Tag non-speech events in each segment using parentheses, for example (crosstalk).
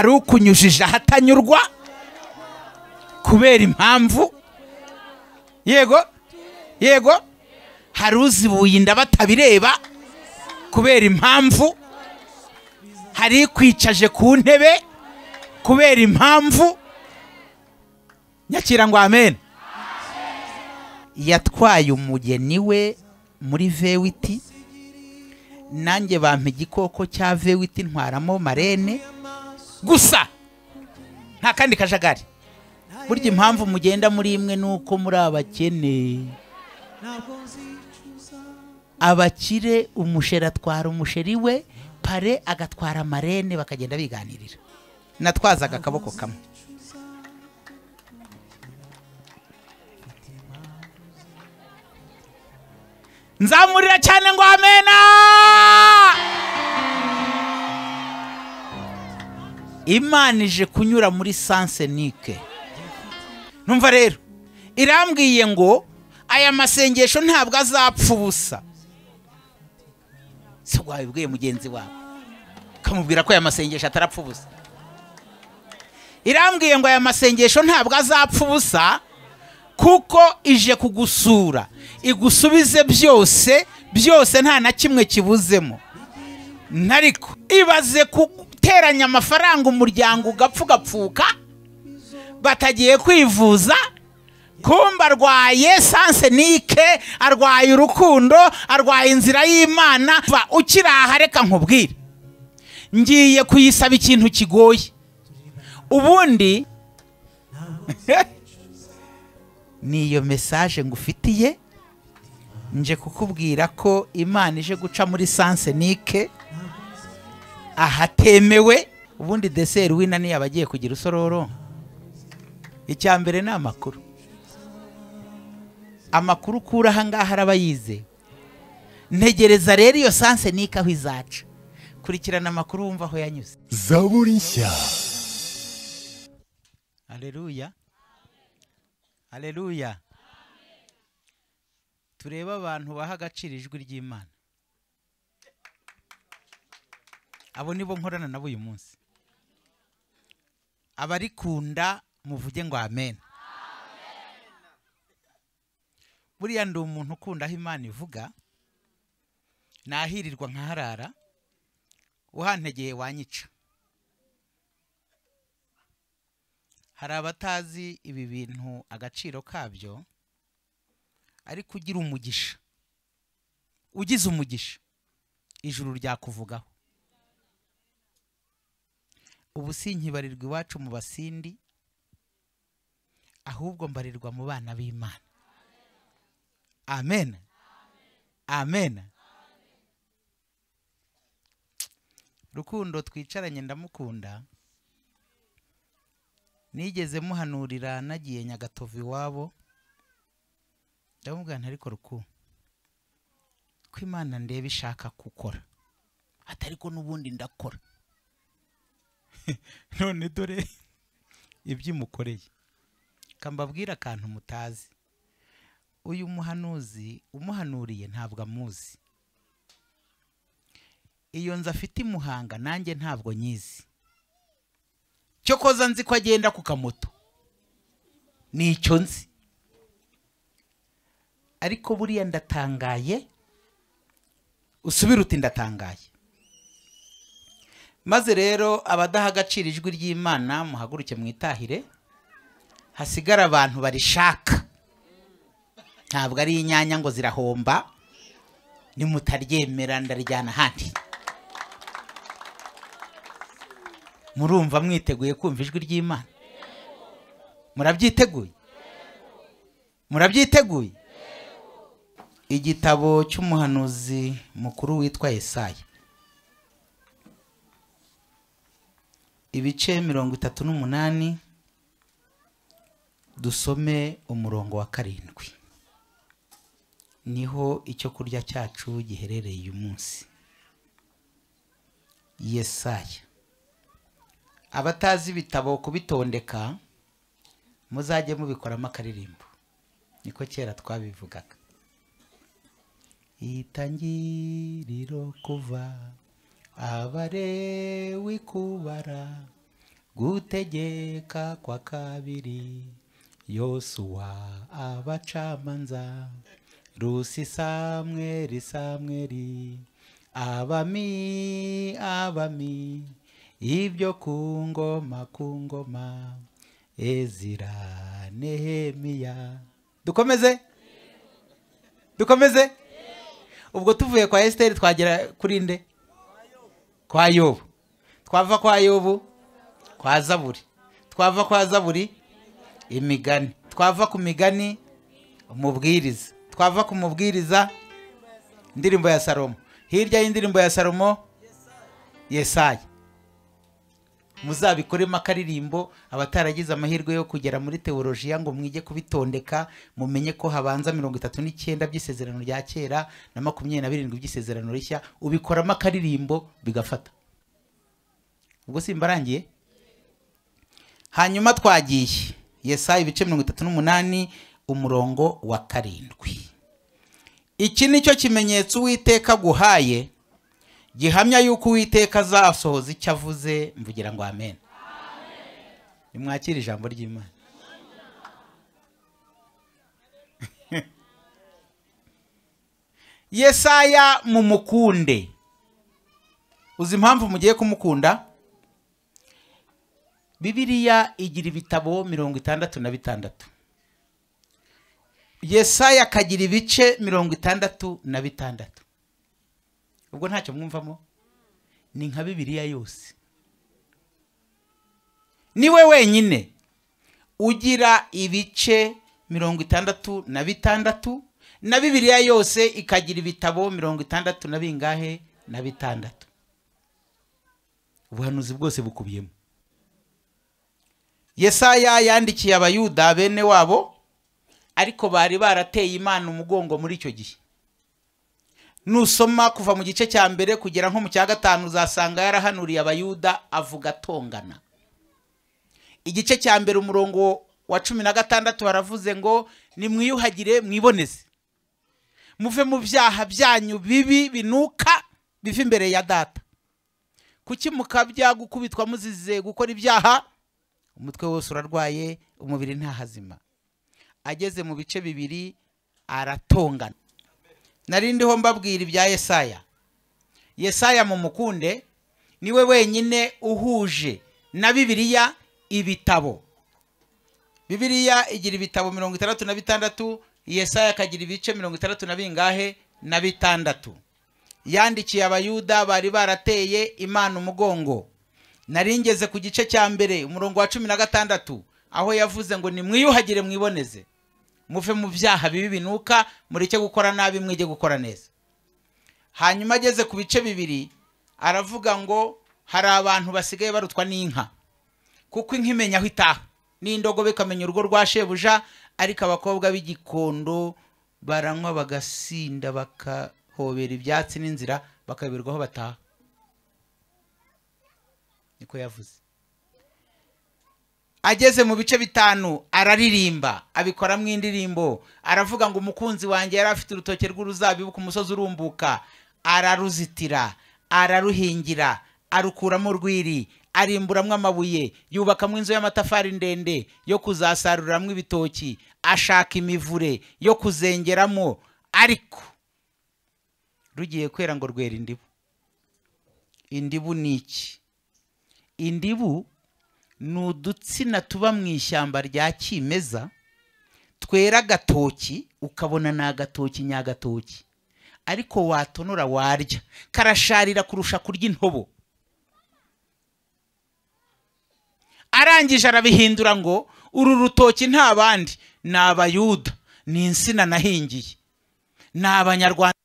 hari ukunyujije ahatanyurwa kubera impamvu? Yego yego. Hari uzibuye inda batabireba kubera impamvu? Hari ikwicaje ku ntebe kubera impamvu? Nyakira ngo amen. Yatwaye umugeni we muri vewiti nanjye bampa igikoko cya vewiti ntwaramo marene. Gusa nta kandi kajagari. Burya impamvu mugenda muri imwe ni uko muri abakene abakire umusheri atwara umusheri we pare agatwara marene bakagenda biganirira. Natwazaga akaboko kamwe. Nzamurira cyane ngo amena! Imana ije kunyura muri sansenike numva rero irambwiye ngo aya masengesho ntabwo azapfa ubusa. Si wabibwiye mugenzi wawe? Ukamubwira ko aya masengesho atarapfa ubusa. Irambwiye ngo aya masengesho ntabwo azapfa ubusa kuko ije kugusura. Igusubize byose byose nta na kimwe kibuzemo. Ntariko ibaze guteranya amafaranga umuryango ugapfa ugapfuka batagiye kwivuza kumba arwaye sansenike arwaye urukundo arwaye inzira y'imana ukiri aha reka nkubwire. Ngiye kuyisaba ikintu kigoye. Ubundi (laughs) ni iyo mesaje ngufitiye nje kukubwira ko imana ije guca muri sansenike ahatemewe ubundi deseri wina niyo aba agiye kugira usororo icya mbere ni amakuru amakuru ukura aha ngaha araba yizewe ntegereza rero iyo sansenike aho izaca kurikirana amakuru wumva aho yanyuze zaburi nshya Haleluya. Haleluya. Turebe abantu baha agaciro ijwi ry'Imana. Abo nibo nkorana nabo uyu munsi. Abarikunda muvuge ngo amen. Buriya ndi umuntu ukunda aho Imana ivuga, nahirirwa nkaharara, uhantegeye wanyica. hari abatazi ibi bintu agaciro kabyo ariko ugira umugisha ugize umugisha ijuru ryakuvugaho ubu sinkibarirwa iwacu mu basindi ahubwo mbarirwa mu bana b'imana. Amen. Amen. Rukundo twicaranye ndamukunda. Nigeze muhanurira nagiye nyagatovu iwabo. Ndamubwira nti ariko ruku ko imana ndeba ishaka gukora atari ko n'ubundi ndakora. (laughs) none dore (laughs) ibyo imukoreye kambabwira akantu mutazi. Uyu muhanuzi umuhanuriye ntabwo amuzi. Iyo nzu afite imuhanga nanjye ntabwo nyizi. Cyo koza nzi ko agenda ku kamoto. Ni icyo nzi. Ariko buriya ndatangaye usubire uti ndatangaye. Maze rero abadaha agaciro ijwi ry'imana muhaguruke mwitahire hasigara abantu barishaka. Ntabwo ari inyanya ngo zirahomba nimutaryemera ndarijyana ahandi. Murumva mwiteguye kumva ijwi ry'imana? Murabyiteguye? Murabyiteguye? Igitabo cy'umuhanuzi mukuru witwa Yesaya. Ibice mirongo itatu n'umunani dusome umurongo wa karindwi. Niho icyo kurya cyacu giherereye uyu munsi. Yesaya. Abatazi ibitabo kubitondeka muzajye mubikoramo akaririmbo. Niko kera twabivugaga. Itangiriro kuva abarewi kubara gutegeka kwa kabiri. Yosuwa abacamanza rusi samweri samweri abami abami ibyo ku ngoma ku ngoma. Ezira nehemiya. Dukomeze? Dukomeze? Ubwo tuvuye kwa esiteri twagera kuri nde? Kwa yobu. Twava kwa yobu kwa zaburi. Twava kwa zaburi imigani. Twava ku migani umubwiriza. Twava ku mubwiriza indirimbo ya salomo. Hirya y'indirimbo ya salomo yesaya. Muzabikoremo akaririmbo abataragize amahirwe yo kugera muri teolojiya ngo mwige kubitondeka mumenye ko habanza mirongo itatu n'icyenda by'isezerano rya kera na makumyabiri na birindwi by'isezerano rishya. Ubikoramo akaririmbo bigafata. Ubwo simbarangiye? Hanyuma twagiye. Yesaya ibice mirongo itatu n'umunani umurongo wa karindwi. Iki ni cyo kimenyetso uwiteka aguhaye. Gihamya yuko uwiteka azasohoza icyo avuze mvugira ngo amen. Nimwakire ijambo ry'imana. (laughs) Yesaya mumukunde. Uzi impamvu mugiye kumukunda? Bibiliya igira ibitabo mirongo itandatu na bitandatu. Yesaya akagira ibice mirongo itandatu na bitandatu. Ubwo ntacyo mwumvamo? Ni nka bibiliya yose. Niwe wenyine. Ugira ibice mirongo itandatu na bitandatu na bibiliya yose ikagira ibitabo mirongo itandatu na bingahe? Na bitandatu. Ubuhanuzi bwose bukubiyemo. Yesaya yandikiye abayuda bene wabo ariko bari barateye imana umugongo muri icyo gihe. Nusoma kuva mu gice cya mbere kugera nko mu cya gatanu uzasanga yarahanuriye abayuda avuga atongana. Igice cya mbere umurongo wa cumi na gatandatu baravuze ngo nimwiyuhagire mwiboneze. Muve mu byaha byanyu bibi binuka biva imbere ya data. Kuki mukabya gukubitwa muzize gukora ibyaha? Umutwe wose urarwaye umubiri ntahazima ageze mu bice bibiri aratongana. Nari ndiho mbabwira ibya yesaya. Yesaya mu mukunde ni we wenyine uhuje na bibiliya ibitabo. Bibiliya igira ibitabo mirongo itandatu na bitandatu yesaya akagira ibice mirongo itandatu na bingahe na bitandatu. Yandikiye abayuda bari barateye imana umugongo. Nari ngeze ku gice cya mbere umurongo wa cumi na gatandatu aho yavuze ngo nimwiyuhagire mwiboneze. Muve mu byaha bibi binuka mureke gukora nabi mwige gukora neza. Hanyuma ageze ku bice bibiri aravuga ngo hari abantu basigaye barutwa n'inka. Kuko inka imenya aho itaha. N'indogobe ikamenya urugo rwa shebuja ariko abakobwa b'igikondo baranywa bagasinda bakahobera ibyatsi n'inzira bakayoberwa aho bataha. Niko yavuze. Ageze mu bice bitanu araririmba. Abikoramo indirimbo. Aravuga ngo umukunzi wanjye yari afite urutoki rw'uruzabibu ku musozi urumbuka. Araruzitira araruhingira arukuramo urwiri arimburamo amabuye yubakamo inzu y'amatafari ndende yo kuzasaruriramo ibitoki ashaka imivure yo kuzengeramo ariko rugiye kwera ngo rwera indibu. Indibu ni iki? Indibu ni udutsina tuba mu ishyamba rya kimeza twera agatoki ukabona ni agatoki nyagatoki. Ariko watonora warya. Karasharira kurusha kurya intobo. Arangije arabihindura ngo uru rutoki nta bandi. Ni abayuda. Ni insina nahingiye. Ni abanyarwanda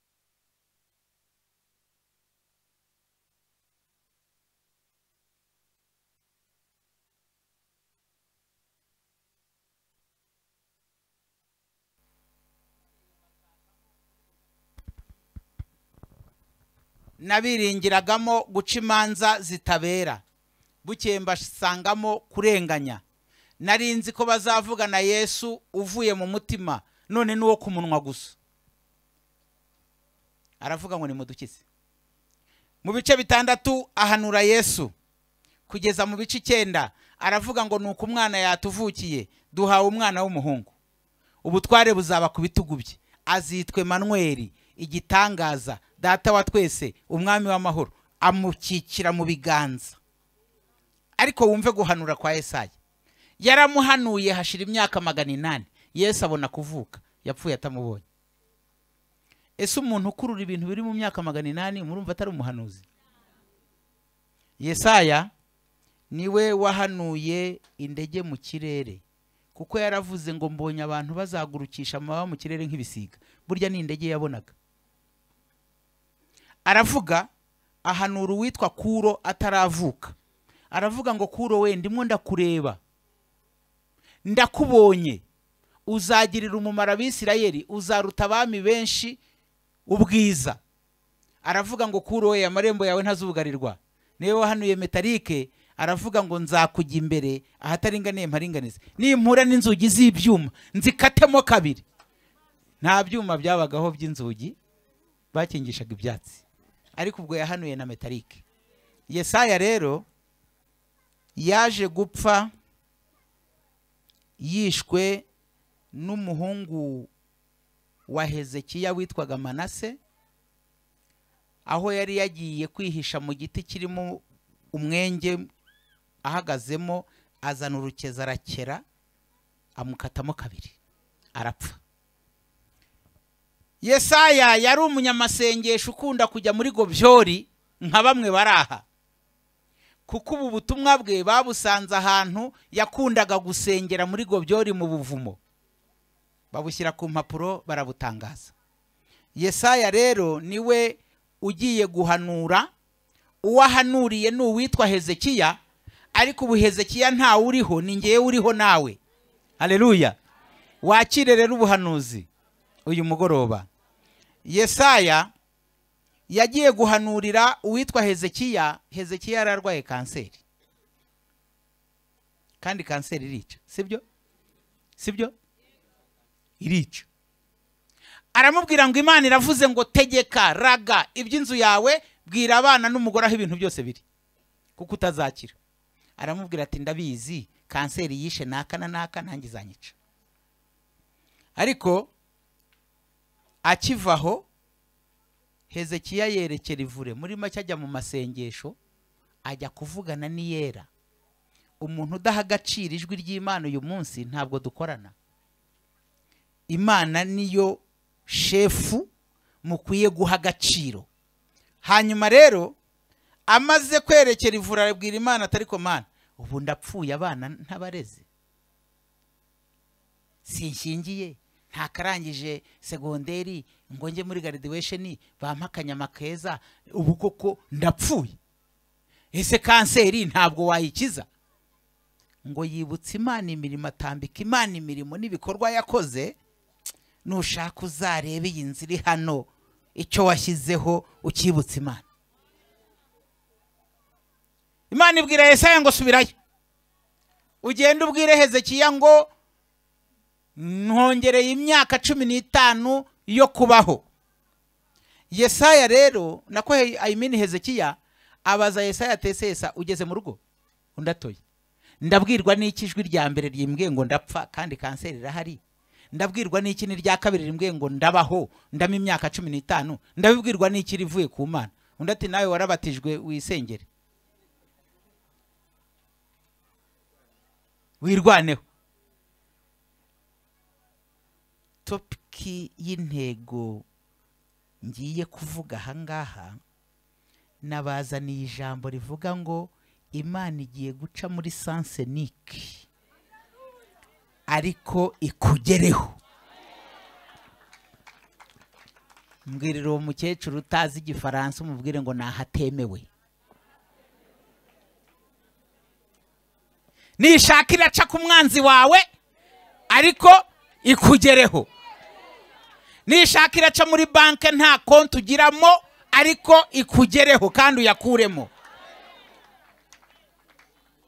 nabiringiragamo guca imanza zitabera. Bukeye mbasangamo kurenganya. Nari nzi ko bazavugana yesu uvuye mu mutima none n'uwo ku munwa gusa. Aravuga ngo nimudukize mu bice bitandatu ahanura yesu. Kugeza mu bice icyenda aravuga ngo ni uko umwana yatuvukiye duhawe umwana w'umuhungu. Ubutware buzaba ku bitugu bye. Azitwe manweri igitangaza data wa twese umwami w'amahoro amukikira mu biganza. Ariko wumve guhanura kwa Yesaya. Yaramuhanuye hashira imyaka magana inani. Yesu abona kuvuka yapfuye atamubonye. Ese umuntu ukurura ibintu biri mu myaka magana inani murumva atari umuhanuzi? Yesaya ni we wahanuye indege mu kirere kuko yaravuze ngo mbonye abantu bazagurukisha amababa mu kirere nk'ibisiga. Burya ni indege yabonaga. Aravuga ahanura uwitwa kuro ataravuka. Aravuga ngo kuro we ndimo ndakureba. Ndakubonye. Uzagirira umumaro abisirayeli uzaruta abami benshi ubwiza. Aravuga ngo kuro we amarembo yawe ntazugarirwa ni we wahanuye metalike aravuga ngo nzakujya imbere ahataringaniye mparinganize. Nimpura n'inzugi z'ibyuma nzikatemo kabiri. Nta byuma byabagaho by'inzugi bakingishaga ibyatsi. Ariko ubwo yahanuye na metalike yesaya rero yaje gupfa yishwe n'umuhungu wa hezekiya witwaga manase aho yari yagiye kwihisha mu giti kirimo umwenge ahagazemo azana urukeza arakera amukatamo kabiri arapfa. Yesaya yari umunyamasengesho ukunda kujya muri gobyori nka bamwe bari aha kuko ubu butumwa bwe babusanze ahantu yakundaga gusengera muri gobyori mu buvumo. Babushyira ku mpapuro barabutangaza. Yesaya rero ni we ugiye guhanura uwahanuriye ni uwitwa hezekiya ariko ubu hezekiya ntawe uriho ni ngewe uriho nawe. Hareruya wakire rero ubuhanuzi uyu mugoroba. Yesaya yagiye guhanurira uwitwa hezekiya hezekiya yari arwaye kanseri. Kandi kanseri irica sibyo? Sibyo? Irica. Aramubwira ngo imana iravuze ngo tegeka raga iby'inzu yawe bwira abana n'umugore aho ibintu byose biri kuko utazakira. Aramubwira ati ndabizi kanseri yishe naka na naka ntange izanyica ariko akivaho hezekiya yerekera ivure. Muri make ajya mu masengesho ajya kuvugana n'iyera. Umuntu udaha agaciro ijwi ry'imana uyu munsi ntabwo dukorana. Imana niyo shefu mukwiye guha agaciro. Hanyuma rero amaze kwerekera ivura arabwira imana atari komana ubu ndapfuye abana ntabareze sinshingiye ntakarangije segonderi ngo njye muri garidiwesheni bampa akanyama keza ubu koko ndapfuye. Ese kanseri ntabwo wayikiza? Ngo yibutse imana imirimo atambika imana imirimo n'ibikorwa yakoze nushaka uzarebe iyi nzu iri hano icyo washyizeho ukibutsa imana. Imana ibwira Yesaya ngo subirayo. Ugende ubwire hezekiya ngo ntongereye imyaka cumi n'itanu yo kubaho. Yesaya rero nako ayimini hezekiya abaza yesaya atesesa ugeze mu rugo? Undi atoye ndabwirwa n'iki ijwi rya mbere rimbwiye ngo ndapfa kandi kanseri irahari? Ndabwirwa n'iki n'irya kabiri rimbwiye ngo ndabaho ndamo imyaka cumi n'itanu? Ndabibwirwa n'iki rivuye ku mana? Undi ati nawe warabatijwe wisengere wirwaneho. Topiki y'intego ngiye kuvuga ahangaha nabazaniye ijambo rivuga ngo imana igiye guca muri sansenike ariko ikugereho. Mbwirira uwo mukecuru utazi igifaransa umubwire ngo nahatemewe nishaka iraca ku mwanzi wawe ariko ikugereho. Nishaka iraca muri banki nta konti ugiramo ariko ikugereho kandi uyakuremo.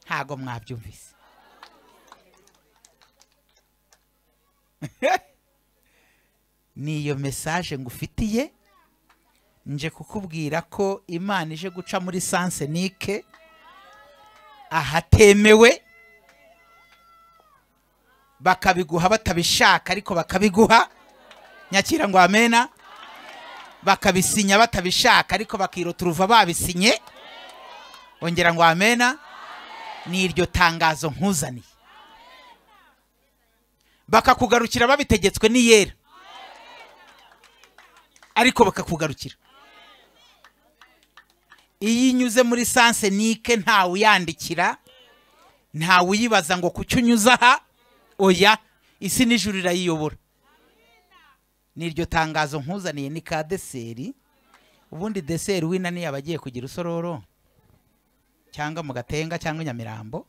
Ntago mwabyumvise. (laughs) Ni iyo mesaje ngufitiye nje kukubwira ko imana ije guca muri sansenike ahatemewe bakabiguha batabishaka ariko bakabiguha. Nyakira ngo amena bakabisinya batabishaka ariko bakiroturuva babisinye. Ongera ngo amena ni iryo tangazo nkuzaniye. Bakakugarukira babitegetswe n'iyera. Ariko bakakugarukira. Iyo inyuze muri sansenike ntawe uyandikira ntawe uyibaza ngo kuki unyuze aha? Oya isi n'ijuru irayiyobora. Ni iryo tangazo nkuzaniye ni ka deseri. Ubundi deseri winaniye aba agiye kugira usororo? Cyangwa mu gatenga cyangwa i nyamirambo?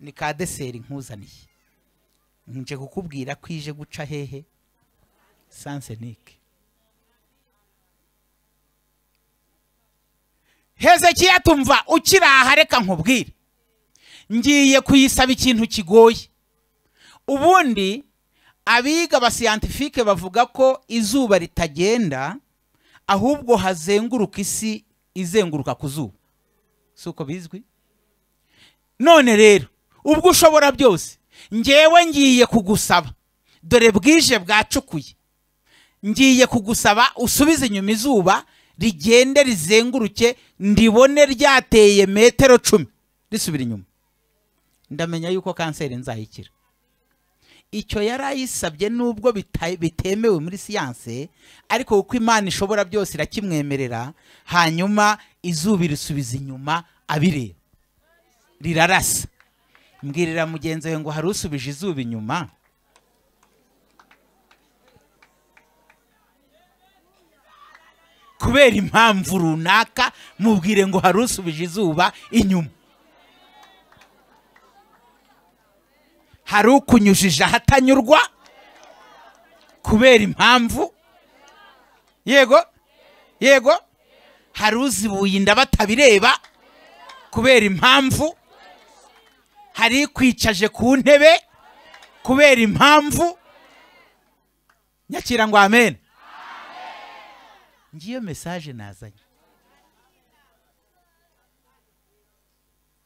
Ni ka deseri nkuzaniye nje kukubwira ko ije guca hehe? Sansenike hezekiya tumva ukiri aha reka nkubwire. Ngiye kuyisaba ikintu kigoye. Ubundi abiga abasiyantifike bavuga ko izuba ritagenda ahubwo hazenguruka isi izenguruka ku zuba. Si uko bizwi? None rero ubwo ushobora byose ngewe ngiye kugusaba dore bwije bwacukuye. Ngiye kugusaba usubize inyuma izuba rigende rizenguruke ndibone ryateye metero cumi. Risubira inyuma. Ndamenya yuko kanseri nzayikira. Icyo yari ayisabye nubwo bitemewe muri siyanse ariko kuko imana ishobora byose irakimwemerera hanyuma izuba irisubiza inyuma abireba. Rirarasa. Mbwirira mugenzi we ngo hari usubije izuba inyuma? Kubera impamvu runaka mubwire ngo hari usubije izuba inyuma. Hari ukunyujije ahatanyurwa? Kubera impamvu? Yego yego. Hari uzibuye inda batabireba? Kubera impamvu? Hari ikwicaje ku ntebe? Kubera impamvu? Nyakira ngo amen. Ngiyo mesaje nazanye.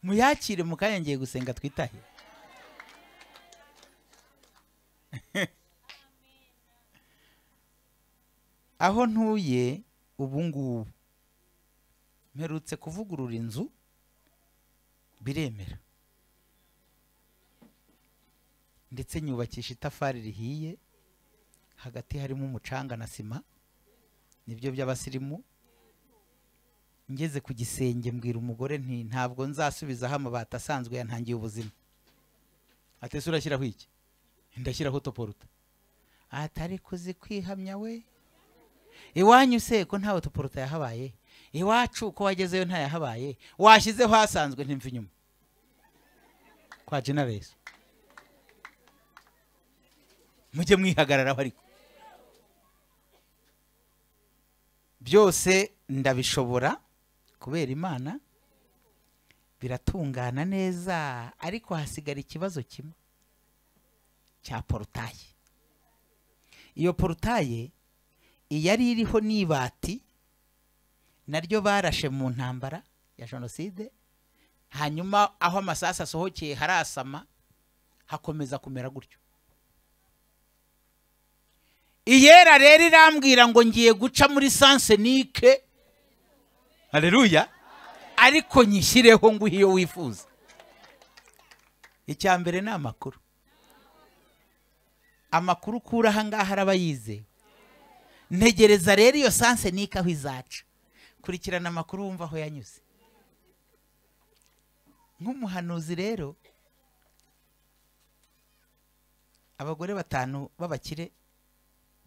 Muyakire mu kanya ngiye gusenga twitahe. (laughs) aho ntuye ubu ngubu. Mperutse kuvugurura inzu biremera. Ndetse nyubakisha itafari rihiye hagati harimo umucanga na sima ni byo by'abasirimu. Ngeze ku gisenge mbwira umugore nti ntabwo nzasubizaho amabati asanzwe yantangiye ubuzima. Atese urashyiraho iki? Ndashyiraho toporuta atari kuzi kwihamya we? Iwanyu se ko ntawe toporuta yahabaye? Iwacu ko wagezeyo ntayahabaye? Washyizeho hasanzwe ntimva inyuma. Kwa generesi mujye mwihagararaho ariko. Byose ndabishobora kubera imana. Biratungana neza ariko hasigara ikibazo kimwe. Cya porotaye iyo porotaye iyari iriho n'ibati naryo barashe mu ntambara ya jenoside hanyuma aho amasasu asohokeye harasama hakomeza kumera gutyo. Iyera rero irambwira ngo ngiye guca muri sansenike. Hareruya ariko nyishyireho ngo iyo wifuza. Icya mbere ni amakuru. Amakuru ukura aha ngaha araba yizewe ntegereza rero iyo sansenike aho izaca. Kurikirana amakuru wumva aho yanyuze. Nk'umuhanuzi rero abagore batanu b'abakire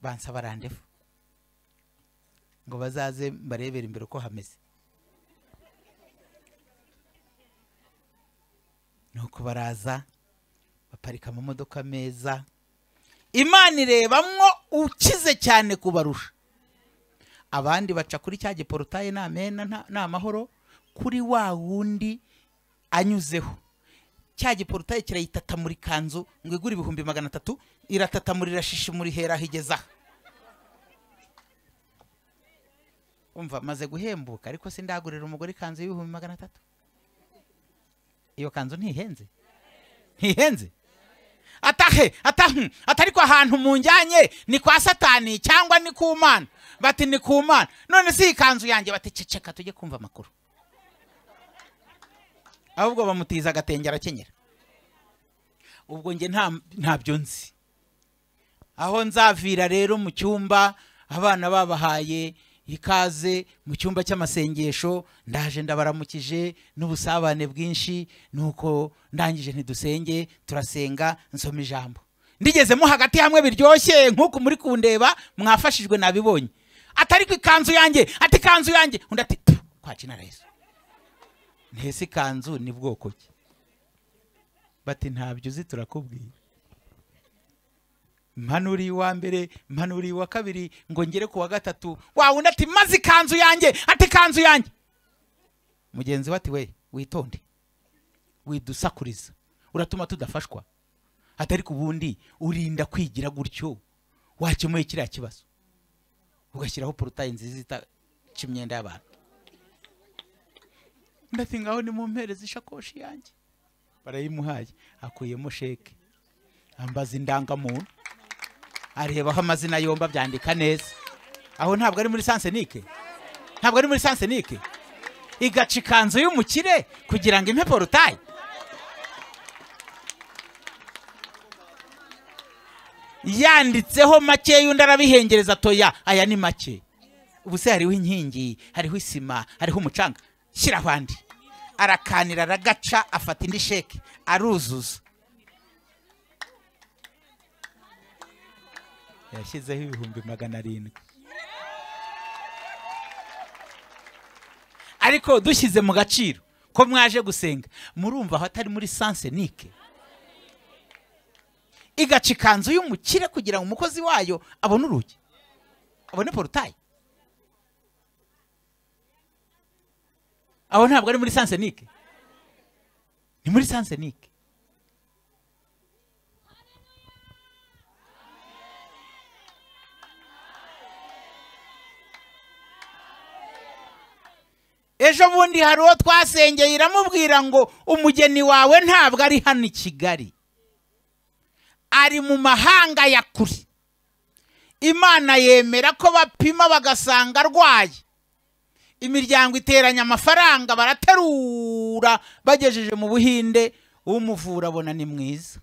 bansaba randevu ngo bazaze barebere imbere uko hameze. Nuko baraza baparika amamodoka meza imana irebamwo ukize cyane kubarusha. Abandi baca kuri cya giporotaye ni amena nta- ni amahoro kuri wa wundi anyuzeho. Cya giporotaye kirayitatamura ikanzu ngo igure ibihumbi magana atatu ihera aho igeze aha umva maze guhembuka ariko sindagurira umugore ikanzu y'ibihumbi magana atatu. Iyo kanzu ntihenze. Ntihenze. Atahe atahe atari ko ahantu mu njyanye ni kwa satani cyangwa ni ku mana? Bati ni ku mana. None si iyi kanzu yanjye? Bati ceceka tujye kumva amakuru. Ahubwo bamutiza agatenge arakenyera. Ubwo njye nta ntabyo nzi. Aho nzavira rero mu cyumba abana babahaye ikaze mu cyumba cy'amasengesho ndaje ndabaramukije n'ubusabane bwinshi nuko ndangije ntidusenge turasenga nsoma ijambo. Ndigezemo hagati hamwe biryoshye nk'uku muri kundeba mwafashijwe nabibonye. Atari ku ikanzu yanjye ati ikanzu yanjye. Undi ati "Tu, kwa kinara yesu ntese ikanzu ni bwoko ki? Bati ntabyo uzi turakubwira mpanuriye uwa mbere mpanuriye uwa kabiri ngo ngere ku wa gatatu. Wa wundi ati maze ikanzu yanjye. Ati ikanzu yanjye. Mugenzi we ati we witonde. Widusakuriza. Uratuma tudafashwa. Atari ku bundi urinda kwigira gutyo. Wakemuye kiriya kibazo. Ugashyiraho porotayi nziza itaca imyenda y'abantu. Ndati ngaho ni mu mpereza ishakoshi yanjye. Barayimuhaye. Akuyemo sheke. Ambaza indangamuntu. Arebaho amazina yombi abyandika neza. Aho ntabwo ari muri sansenike. Ntabwo ari muri sansenike. Igaca ikanzu y'umukire kugira ngo impe porotayi yanditseho make undi arabihengereza toya. Aya ni make. Ubu se hariho inkingi hariho isima hariho umucanga. Shyiraho andi arakanira aragaca afata indi sheke aruzuza. Yashyizeho ibihumbi magana arindwi. Ariko dushyize mu gaciro ko mwaje gusenga murumva aho atari muri sansenike igaca ikanzu y'umukire kugira ngo umukozi wayo abone urugi abone porotayi. Aho ntabwo ari muri sansenike ni muri sansenike ejo bundi hari uwo twasengeye iramubwira ngo umugeni wawe ntabwo ari hano i kigali. Ari mu mahanga ya kure. Imana yemera ko bapima bagasanga arwaye. Imiryango iteranya amafaranga baraterura bagejeje mu buhinde umuvura abona ni mwiza.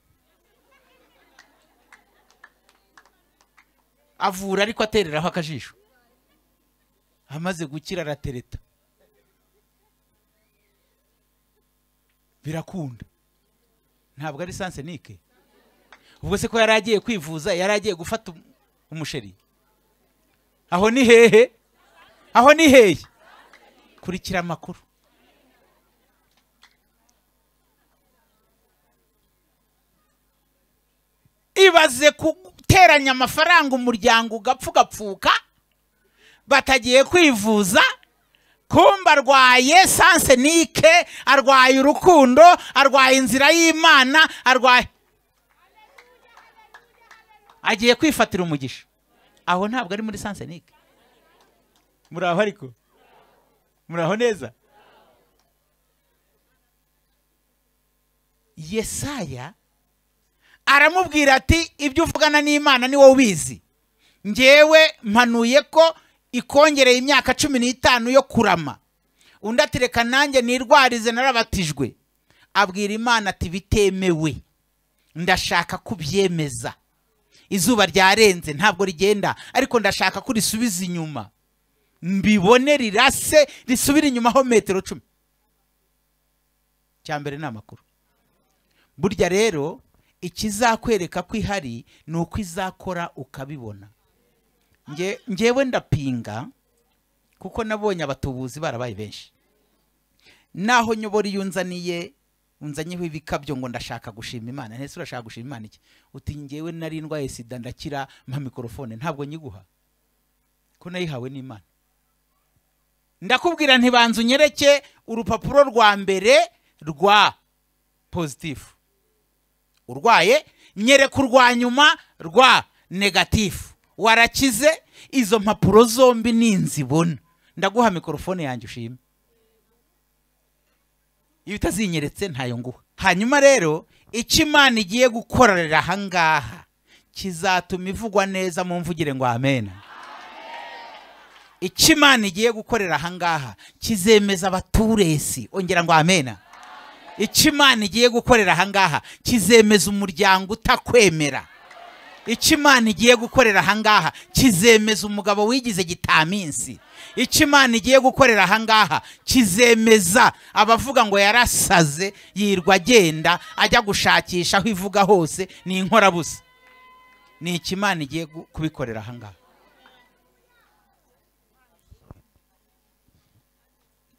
Avura ariko atereraho akajisho. Amaze gukira aratereta. Birakunda. Ntabwo ari sansenike. Ubwo se ko yari agiye kwivuza yari agiye gufata um- umusheri? Aho ni hehe? Aho ni hehe? Kurikira amakuru. Ibaze guteranya amafaranga umuryango ugapfa ugapfuka batagiye kwivuza kumba arwaye sansenike arwaye urukundo arwaye inzira y'imana arwaye. Agiye kwifatira umugisha. Aho ntabwo ari muri sansenike muri aho ariko? Muri aho neza? Yesaya aramubwira ati ibyo uvugana n'imana ni wowe ubizi. Ngewe mpanuye ko ikongereye imyaka cumi n'itanu yo kurama. Undi ati reka nanjye nirwarize narabatijwe. Abwira imana ati bitemewe. Ndashaka kubyemeza izuba ryarenze ntabwo rigenda ariko ndashaka ko risubiza inyuma. Mbibone rirase risubire inyuma ho metero cumi. Cya mbere ni amakuru. Burya rero ikizakwereka ko ihari ni uko izakora ukabibona. Ngewe ndapinga kuko nabonye abatubuzi barabaye benshi. Naho nyobora iyo unzaniye unzanyeho ibikabyo ngo ndashaka gushima imana. Ntese urashaka gushima imana iki? Uti ngewe nari ndwaye sida ndakira mpa mikorofone. Ntabwo nyiguha. Ko nayihawe n'imana. Ndakubwira ntibanza unyereke urupapuro rwa mbere rwa pozitifu urwaye nyereka urwa nyuma rwa negatifu warakize izo mpapuro zombi ninzibona. Ndaguha mikorofone yanjye ushime. Iyo utazinyeretse ntayo nguha. Hanyuma rero icyo imana igiye gukorera ahangaha kizatuma ivugwa neza mu mvugire ngo amena icyo imana igiye gukorera ahangaha kizemeza abaturesi. Ongera ngo amena icyo imana igiye gukorera ahangaha kizemeza umuryango utakwemera. Icyo imana igiye gukorera ahangaha kizemeza umugabo wigize gitaminsi. Icyo imana igiye gukorera ahangaha kizemeza abavuga ngo yarasaze yirwa agenda ajya gushakisha aho ivuga hose ni inkorabusa ni iki imana igiye kubikorera ahangaha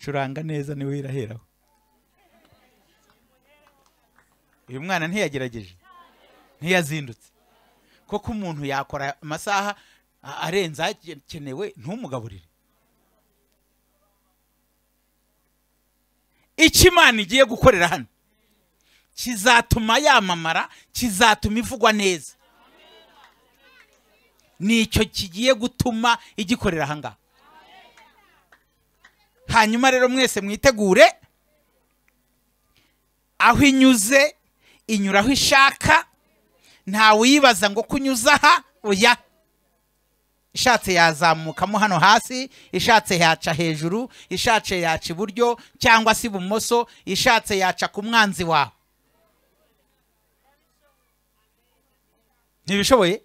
curanga neza ni we iraheraho. Uyu mwana ntiyagerageje. Ntiyazindutse. Koko umuntu yakora amasaha arenze akenewe ntumugaburire imana igiye gukorera hano? Kizatuma yamamara kizatuma ivugwa neza. Nicyo kigiye gutuma igikorera ahangaha hanyuma rero mwese mwitegure aho inyuze inyura aho ishaka ntawe uyibaza ngo kunyuza aha oya. Ishatse yazamukamo hano hasi ishatse yaca hejuru ishatse yaca iburyo cyangwa se ibumoso ishatse yaca ku mwanzi wawe ntibishoboye?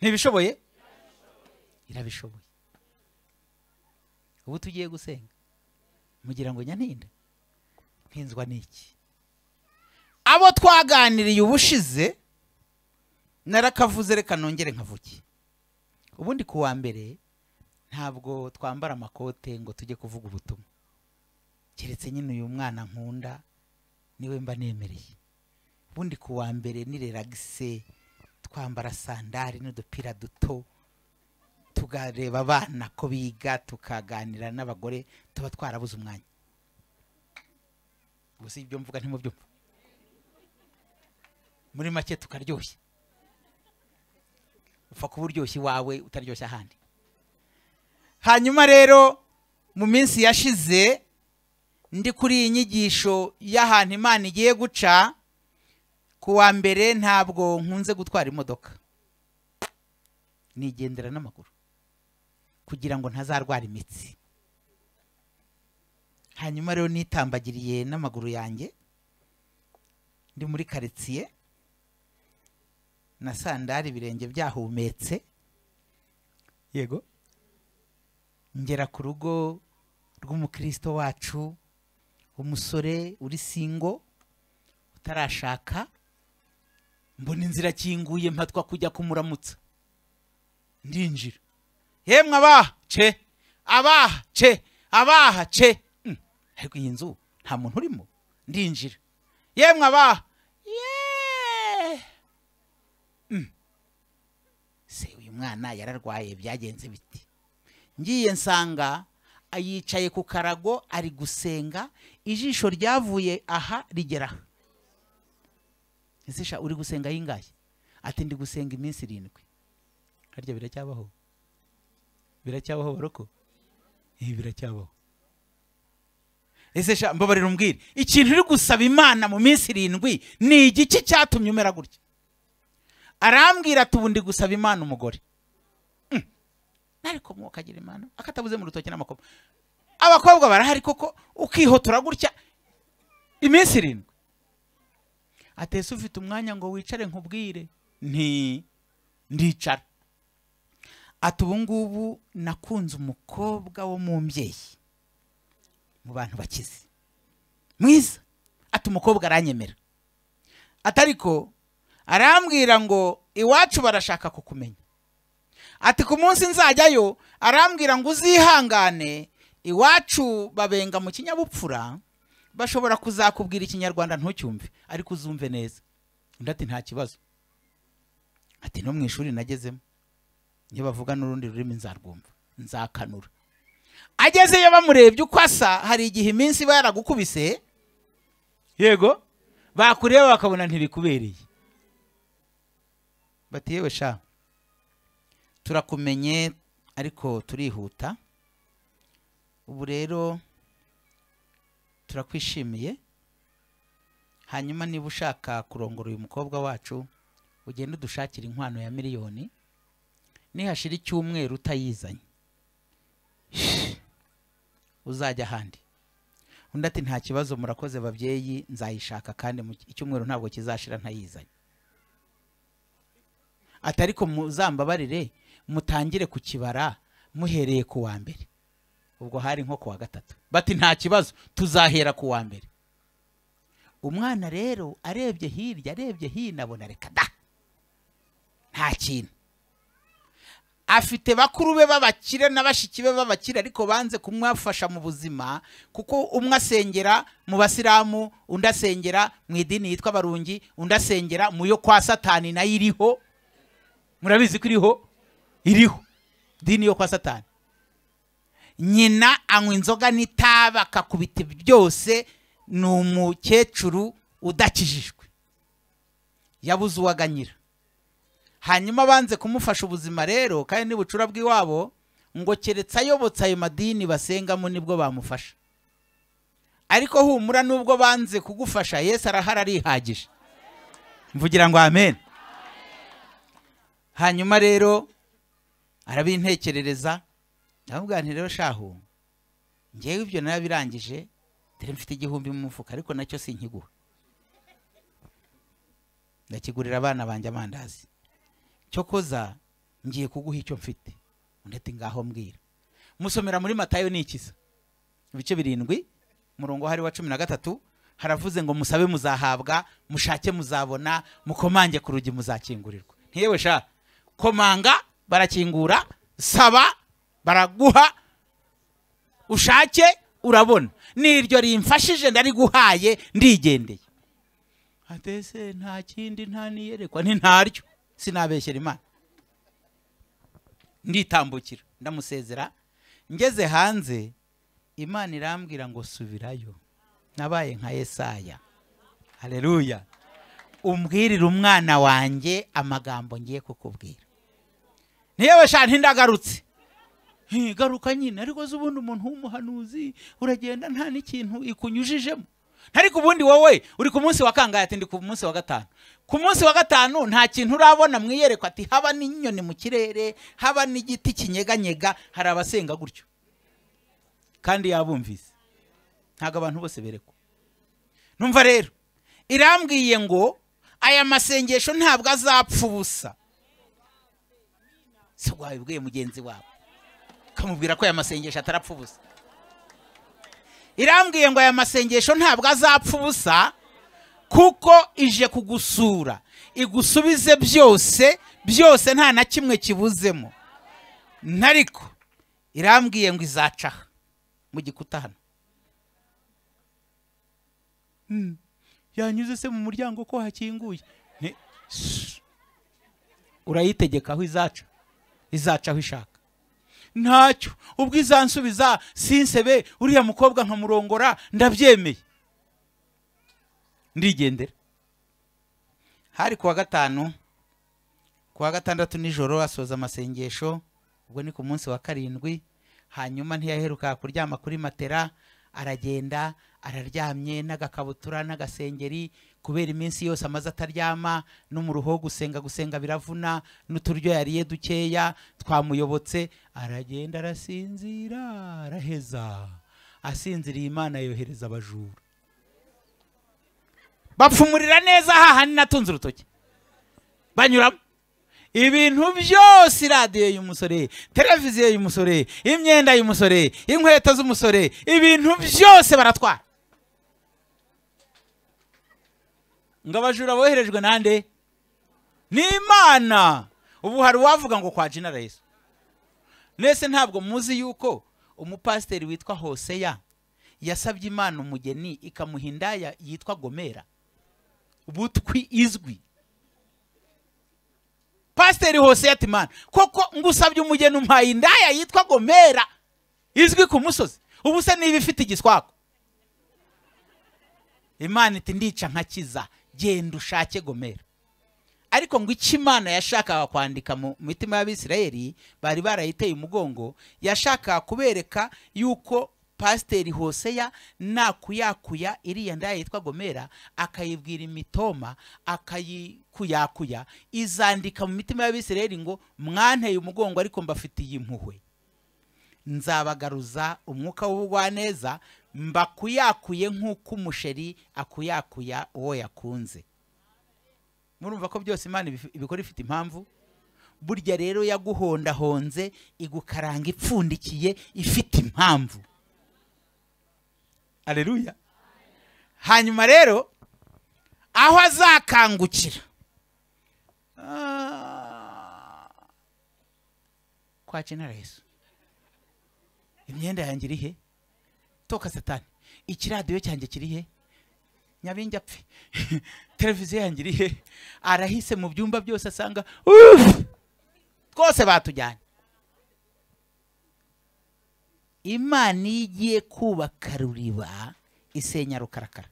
Ntibishoboye? Irabishoboye. Ubu tugiye gusenga. Mugira ngo nyantinda ntinzwa n'iki? Abo twaganiriye ubushize narakavuze reka nongere nkavuge. Ubundi ku wa mbere ntabwo twambara amakote ngo tujye kuvuga ubutumwa. Keretse nyine uyu mwana nkunda ni we mba nemereye. Ubundi ku wa mbere ni relaxe twambara sandari n'udupira duto tukareba abana ko biga tukaganira n'abagore tuba twarabuze umwanya. Gusa ibyo mvuga ntimubyumva muri make tukaryoshya upfa kuba uryoshye iwawe utaryoshye ahandi. Hanyuma rero mu minsi yashize ndi kuri iyi nyigisho y'ahantu imana igiye guca ku wa mbere ntabwo nkunze gutwara imodoka. Nigendera n'amaguru. Kugira ngo ntazarwara imitsi. Hanyuma rero nitambagiriye n'amaguru yanjye ndi muri karitsiye na sandari ibirenge byahumetse. Yego. Ngera ku rugo rw'umukristo wacu umusore uri singo utarashaka mbona inzira akinguye mpatwa kujya kumuramutsa. Ndinjira. Yemwe abaha ce abaha ce abaha ce Mm, ariko iyi nzu nta muntu urimo. Ndinjira. Yemwe abaha se uyu mwana yararwaye byagenze biti ngiye nsanga yicaye ku karago ari gusenga ijisho ryavuye aha rigera. Aha uri gusenga yingaye ati ndi gusenga iminsi irindwi. Harya biracyabaho? Biracyabaho baroko? Ibi biracyabaho. Ese mbabarira umbwire ikintu uri gusaba imana mu minsi irindwi ni igiki cyatumye umera gutya? Arambwira ati ubu ndi gusaba imana umugore. Mm. ariko mukagira imana akatabuze mu rutoki n'amakoma. Abakobwa barahari koko? Ukihotora gutya? Iminsi irindwi. Atese ufite umwanya ngo wicare nkubwire. Nti ndicara. Ati ubu ngubu nakunze umukobwa wo mu mbyeyi. Mu bantu bakize. Mwiza. Ati umukobwa aranyemera. Ati ariko arambwira ngo iwacu barashaka kukumenya. Ati ku munsi nzajyayo arambwira ngo uzihangane iwacu babenga mu kinyabupfura bashobora kuzakubwira ikinyarwanda ntucyumve ariko uzumve neza. Undi ati nta kibazo. Ati no mu ishuri nagezemo iyo bavuga n'urundi rurimi nzarwumva nzakanura. Agezeyo bamurebye uko asa hari igihe iminsi iba yaragukubise yego. bakureba bakabona ntibikubereye. Bati yewe sha? Turakumenye ariko turihuta. Ubu rero turakwishimiye. Hanyuma niba ushaka kurongora uyu mukobwa wacu ugende udushakire inkwano ya miliyoni nihashira icyumweru utayizanye. (sighs) Uzajya ahandi. Undi ati nta kibazo murakoze babyeyi nzayishaka kandi icyumweru ntabwo kizashira ntayizanye. Ati ariko muzambabarire mutangire ku kibara muhereye ku wa mbere. Ubwo hari nko ku wa gatatu. Bati nta kibazo tuzahera ku wa mbere. Umwana rero arebye hirya arebye hino abona reka da! Nta kintu. Afite bakuru be b'abakire na bashiki be b'abakire ariko banze kumwafasha mu buzima kuko umwe asengera mu basilamu undi asengera mu idini yitwa barungi undi asengera mu yo kwa satani na yo iriho. Murabizi ko iriho? Iriho. Idini yo kwa satani. Nyina anywa inzoga n'itabi akakubita byose ni umukecuru udakijijwe. Yabuze uwaganyira hanyuma banze kumufasha ubuzima rero kandi n'ubucura bw'iwabo ngo keretse ayobotse ayo madini basengamo ni bwo bamufasha. Ariko humura nubwo banze kugufasha yesu arahari arihagije. Mvugira ngo amen. Hanyuma rero arabintekerereza ndamubwira nti rero shahu ngewe ibyo narabirangije dore mfite igihumbi mu mufuka ariko na cyo sinkiguha. Ndakigurira abana banjye amandazi. Cyo koza ngiye kuguha icyo mfite. Undi ati ngaho mbwira. Musomera muri matayo ni ikiza ibice birindwi umurongo hari wa cumi na gatatu haravuze ngo musabe muzahabwa mushake muzabona mukomange ku rugi muzakingurirwa ntiyewe sha komanga barakingura saba baraguha ushake urabona. N'iryo rimfashije ndariguhaye ndigendeye. Atese nta kindi nta niyerekwa ni ntaryo sinabeshyera imana. Nditambukira ndamusezera. Ngeze hanze imana irambwira ngo subirayo. Nabaye nka yesaya. Hareruya umbwirire umwana wanjye amagambo ngiye kukubwira. Niyewe sha ntindagarutse garuka nyine ariko se ubundi umuntu w'umuhanuzi uragenda nta n'ikintu ikunyujijemo. Ariko ubundi wowe uri ku munsi wa kangahe ati ndi ku munsi wa gatanu. Ku munsi wa gatanu nta kintu urabona mu iyerekwa ati haba n'inyoni mu kirere haba n'igiti kinyeganyega hari abasenga gutyo. Kandi yabumvise. Ntabwo abantu bose berekwa. Numva rero irambwiye ngo aya masengesho ntabwo azapfa ubusa. Si wabibwiye mugenzi wawe ukamubwira ko aya masengesho atarapfa ubusa. Irambwiye ngo aya masengesho ntabwo azapfa ubusa kuko ije kugusura. Igusubize byose byose nta na kimwe kibuzemo. Ntariko irambwiye ngo izacaha mu gikuta hano. Yanyuze se mu muryango ko hakinguye. Urayitegeka aho izaca. Izaca aho ishaka. Ntacyo. Ubwo izansubiza sinsebe uriya mukobwa nkamurongora ndabyemeye. Ndigendera. Hari kuwa gatanu kuwa gatandatu nijoro asoza amasengesho ubwo ni ku munsi wa karindwi hanyuma ntiyaheruka kuryama kuri matera aragenda araryamye n'agakabutura n'agasengeri kubera iminsi yose amaze ataryama no mu ruho gusenga gusenga biravuna n'uturyo yariye dukeya twamuyobotse aragenda arasinzira araheza. Asinziriye imana yohereza abajura. Bapfumurira neza hahandi natunze urutoki. Banyuramo ibintu byose iradiyo y'umusore televiziyo y'umusore imyenda y'umusore inkweto z'umusore ibintu byose baratwara. Ngo abajura boherejwe nande? Ni imana! Ubu hari uwavuga ngo kwa jina reso nese ntabwo muzi yuko umupasiteri witwa hoseya yasabye imana umugeni ikamuha indaya yitwa gomera. Butwi izwi. Pasiteri hose yatimana koko ngusabye umugeni umpaye indaya yitwa gomera? Izwi ku musozi. Ubu se niba ifite igiswako? Imana iti ndica nkakiza genda ushake gomera. Ariko ngo icyo imana yashakaga kwandika mu mitima y'abisirayeli bari barayiteye umugongo yashakaga kubereka yuko pasiteri hoseya nakuyakuya iriya ndaya yitwa gomera akayibwira imitoma akayikuyakuya. Izandika mu mitima y'abisirayeli ngo mwanteye umugongo ariko mbafitiye impuhwe. Nzabagaruza umwuka w'ubugwaneza mbakuyakuye nk'uko umusheri akuyakuya uwo yakunze. Murumva ko byose imana ibikora ifite impamvu? Burya rero yaguhondahonze igukaranga ipfundikiye ifite impamvu. Aleluya hanyuma rero aho azakangukira. Ah, kwa yesu? Imyenda yanjye iri toka satani. Ikiradiyo cyanjye kiri he? Nyabingi apfe. (laughs) Televiziyo yanjye iri he? Arahise mu byumba byose asanga twose batujyanye. Imana iyo igiye kubaka ruriba isenya rukarakara.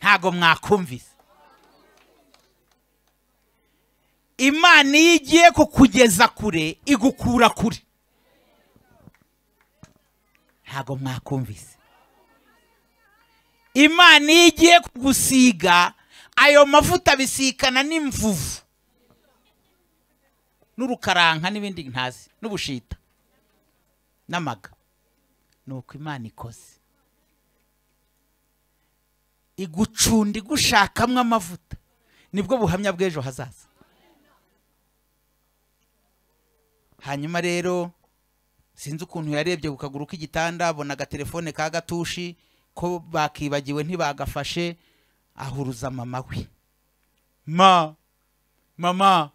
Ntago mwakumvise. Imana iyo igiye kukugeza kure igukura kure. Ntago mwakumvise. Imana iyo igiye kugusiga ayo mavuta bisikana n'imvuvu. N'urukaranka n'ibindi ntazi n'ubushita n'amaga. Ni uko imana ikoze. Igucunda igushakamo amavuta. Nibwo buhamya bw'ejo hazaza. Hanyuma rero sinzi ukuntu yarebye ku kaguru k'igitanda abona agatelefone ka gatushi ko bakibagiwe ntibagafashe ahuruza mama we. Ma mama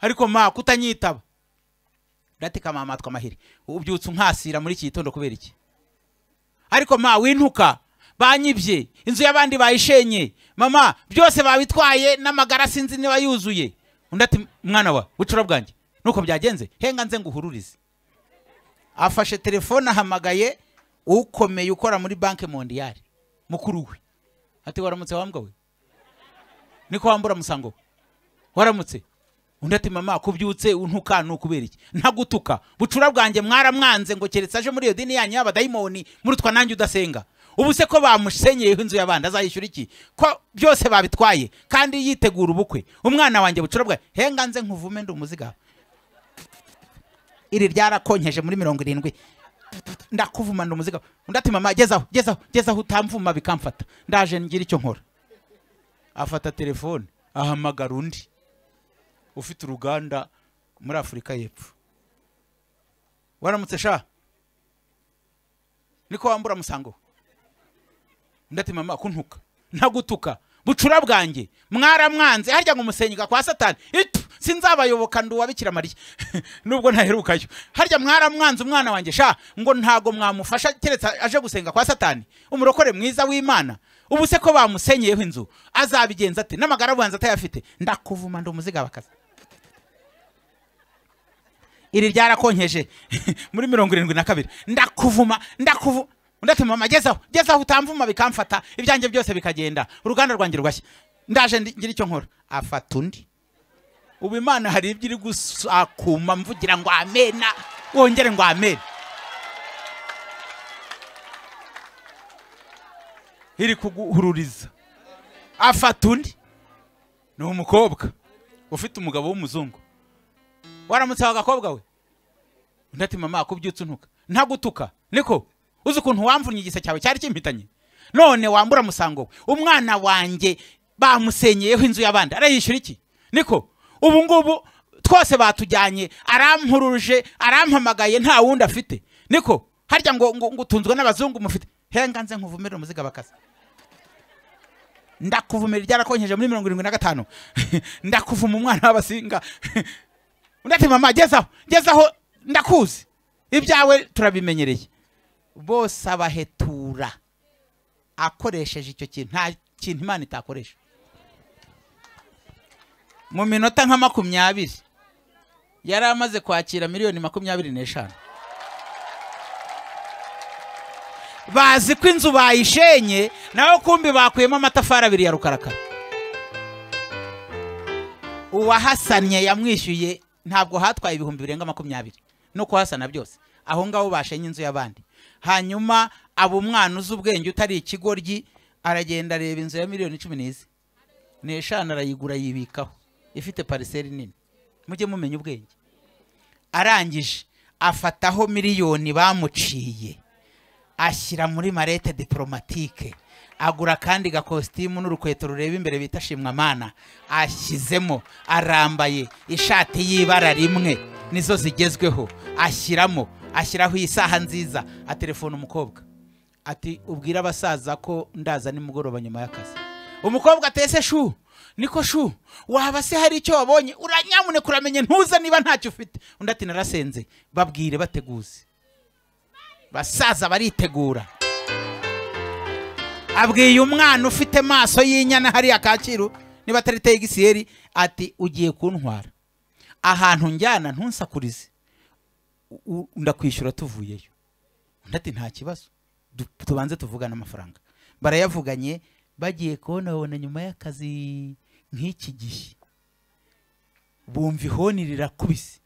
ariko ma kutanyitaba. Ndatika mama twamahiri ubyutse unkasira muri iki gitondo kubera iki? Ariko ma wintuka banyibye inzu y'abandi bayishenye. Mama byose babitwaye n'amagara sinzi niba yuzuye. Undi ati mwana wa bucura bwanjye nuko byagenze. Henga nze nguhururize. Afashe telefone ahamagaye ukomeye ukora muri banki mondiyari mukuru we. Ati waramutse wambwa we? Niko wambura musango. Waramutse. Undi ati mama kubyutse untuka ni ukubera iki? Ntagutuka. Bucura bwanjye mwaramwanze ngo keretse aje muri iyo dini yanyu y'abadayimoni murutwa nanjye udasenga. Ubu se ko bamusenyeyeho inzu y'abandi azayishyura iki? Ko byose babitwaye kandi yitegura ubukwe. Umwana wanjye bucura bwawe henga nze nkuvume ndi umuziga. Iri ryarakonkeje muri mirongo irindwi. Ndakuvuma ndi umuziga undi ati mama gezaho gezaho gezaho utamvuma bikamfata. Ndaje ngira icyo nkora. Afata telefone. Ahamagara undi. Ufite uruganda muri afurika y'epfo. Waramutse sha? Niko wambura musango? Undi ati mama kuntuka. Ntagutuka. Bucura bwanjye. Mwaramwanze harya ngo umusenyega kwa satani. Sinzabayoboka ndi uwabikira mariya. (laughs) Nubwo ntaherukayo. Harya mwaramwanze umwana wanjye sha ngo ntago mwamufasha keretse aje gusenga kwa satani. Umurokore mwiza w'imana. Ubu se ko bamusenyeyeho inzu? Azabigenza ate? N'amagara abanza atayafite? Ndakuvuma ndi umuziga bakaza iri ryarakonkeje. (laughs) Muri mirongo irindwi na kabiri. Ndakuvuma ndakuvu undi ati mama gezaho gezaho utamvuma bikamfata. Ibyanjye byose bikagenda. Uruganda rwanjye rugashya ndaje ngira icyo nkora. Afata undi. Ubu imana hari ibyo iri gusakuma mvugira ngo amena wongere ngo amena iri kuguhururiza. Afata undi. Ni umukobwa. Ufite umugabo w'umuzungu. Waramutse wa gakobwa we? Undi ati mama kubyutse untuka ntagutuka. Niko? Uzi ukuntu wamvunnye igise cyawe cyari kimpitanye? None wambura musango we. Umwana wanjye bamusenyeyeho inzu y'abandi. Arayishyura iki? Niko? Ubu ngubu twose batujyanye arampuruje arampamagaye nta wundi afite. Niko? Harya ngo ngo utunzwe n'abazungu mufite. Henga nze nkuvumire umuziga bakaza ndakuvumira ryarakonkeje muri mirongo irindwi na gatanu. (laughs) Ndakuvuma umwana w'abasinga. (laughs) Undi ati mama gezaho gezaho ndakuzi. Ibyawe turabimenyereye. Bose abahetura. Akoresheje icyo kintu. Nta kintu imana itakoresha. Mu minota nka makumyabiri yari amaze kwakira miliyoni makumyabiri n'eshanu. Bazi ko inzu bayishenye naho kumbi bakuyemo amatafari abiri ya rukarakara. Uwahasanye yamwishyuye ntabwo hatwaye ibihumbi birenga makumyabiri. No kuhasana byose. Aho ngaho bashenye inzu y'abandi. Hanyuma aba umwana uzi ubwenge utari ikigoryi aragenda areba inzu ya miliyoni cumi n'izi n'eshanu arayigura yibikaho. Ifite pariseri nini. Mujye mumenya ubwenge. Arangije afataho miliyoni bamuciye. Ashyira muri marete diporomatike agura akandi gakositimu n'urukweto rureba imbere bita shimwamana. Ashyizemo. Arambaye ishati y'ibara rimwe. Nizo zigezweho. Ashyiramo. Ashyiraho isaha nziza. Atelefona umukobwa. Ati ubwire abasaza ko ndaza nimugoroba nyuma y'akazi. Umukobwa atese shu? Niko shu? Waba se hari icyo wabonye? Uranyamuneka uramenye ntuze niba ntacyo ufite. Undi ati narasenze. Babwire bateguze. Basaza baritegura. Abwiye umwana ufite maso y'inyana hariya kacyiru niba atari tegisiyeri ati ugiye kuntwara. Ahantu njyana ntunsakurize. Ndakwishyura tuvuyeyo. Undi nta kibazo. Tubanze tuvugane amafaranga. Barayavuganye bagiye kubona babona nyuma y'akazi nk'iki gihe. Bumva ihoni rirakubise.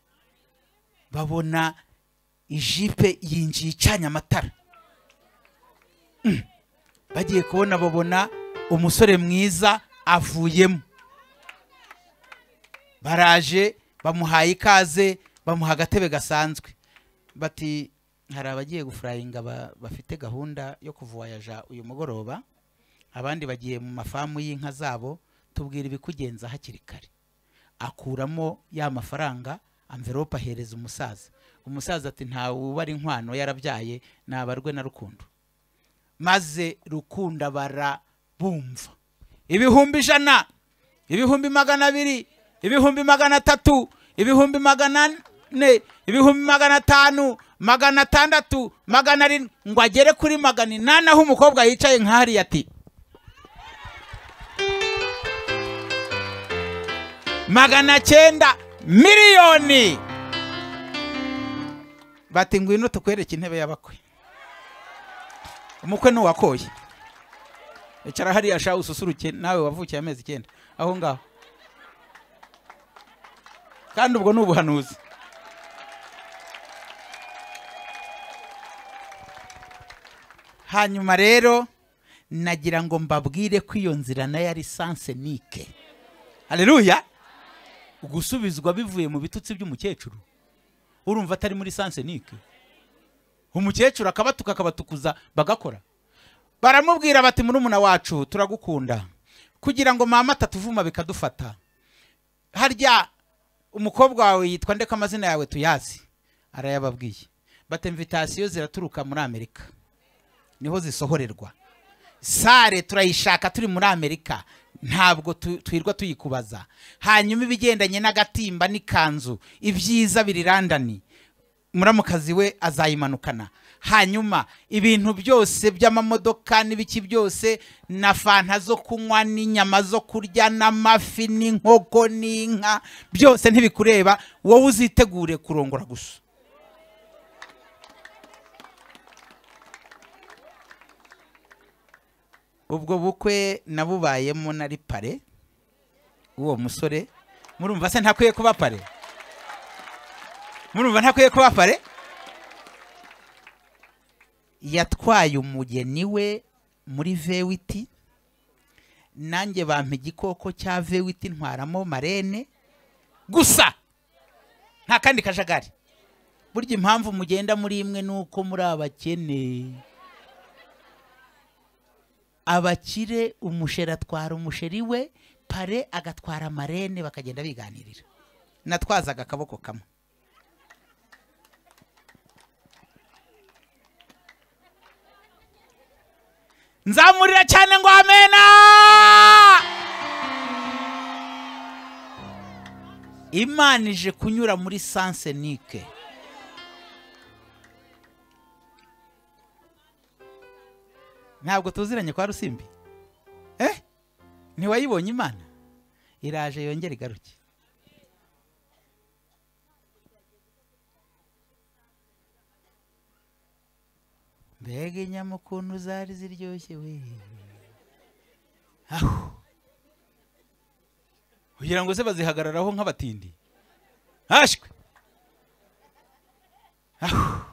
Babona ijipe yinjiye icanye amatara. Mm. bagiye kubona babona umusore mwiza avuyemo. Baraje bamuhaye ikaze bamuha agatebe gasanzwe. Bati hari abagiye gufurayinga ba- bafite gahunda yo kuvuwayaja uyu mugoroba abandi bagiye mu mafamu y'inka zabo tubwira ibikugenza hakiri kare. Akuramo ya mafaranga amverope ahereza umusaza. Umusaza ati ntawe ubara inkwano yarabyaye nabarwe na rukundo. Maze rukunda barabumva ibihumbi ijana ibihumbi magana abiri ibihumbi magana atatu ibihumbi magana ane ibihumbi magana atanu magana atandatu magana arindwi ngo agere kuri magana inani aho umukobwa yicaye nk'ahariya ati magana cyenda miliyoni. Bati ngwino tukwereke intebe y'abakwe. Umukwe n'uwakoye icara hariya sha ususuruke nawe wavukiye amezi icyenda aho ngaho. Kandi ubwo ni ubuhanuzi. Hanyuma rero nagira ngo mbabwire ko iyo nzira na yo ari sansenike hareruya gusubizwa bivuye mu bitutsi by'umukecuru. Urumva atari muri sansenike umukecuru akabatuka akabatukuza bagakora. Baramubwira bati murumuna wacu turagukunda. Kugira ngo mama atatuvuma bikadufata. Harya umukobwa wawe yitwa ndeka amazina yawe tuyazi arayababwiye. Bati imvitasiyo ziraturuka muri amerika. Ni ho zisohorerwa. Sare turayishaka turi muri amerika. Ntabwo twirwa tuyikubaza. Hanyuma ibigendanye n'agatimba n'ikanzu ibyiza biri randani muramukazi we azayimanukana. Hanyuma ibintu byose by'amamodoka n'ibiki byose na fanta zo kunywa n'inyama zo kurya n'amafi n'inkoko n'inka byose ntibikureba wowe uzitegure kurongora gusa. Ubwo bukwe nabubayemo nari pare uwo musore murumva se ntakwiye kuba pare? Murumva ntakwiye kuba pare? Yatwaye umugeni we muri vewiti nanjye bampa igikoko cya vewiti ntwaramo marene gusa nta kandi kajagari. Burya impamvu mugenda muri imwe ni uko muri abakene. Abakire umusheri atwara umusheri we pare agatwara marene bakagenda biganirira. Natwazaga akaboko kamwe. Nzamurira cyane ngo amena! Imana ije kunyura muri sansenike ntabwo tuziranye kwa rusimbi. Eh? Ntiwayibonye imana? Iraje yongere igaruke. Mbega inyama ukuntu zari ziryoshye we. Aho ugira ngo se bazihagararaho nk'abatindi. Hashwe. Ahu.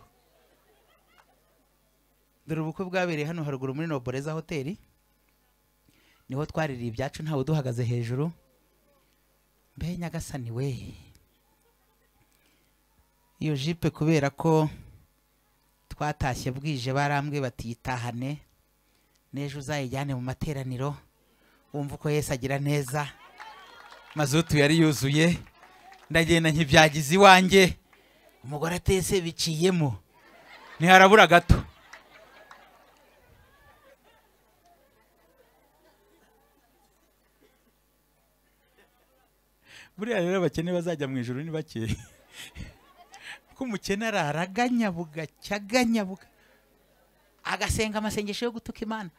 Dore ubukwe bwabereye hano haruguru muri noboreza hoteli ni ho twaririye ibyacu ntawe duhagaze hejuru. Mbe nyagasani we. Iyo jipe kubera ko twatashye bwije barambwe batiyitahane n'ejo uzayijyane mu materaniro wumva uko yesu agira neza. Mazutu yari yuzuye. Ndagenda nkibyagize iwanjye umugore atese biciyemo. Ntiharabura gato. Buriya rero abakene bazajya mu ijoro ni bakeya (laughs) ko umukene arara aganyabuga cyaganyabuga agasenga amasengesho yo gutuka imana.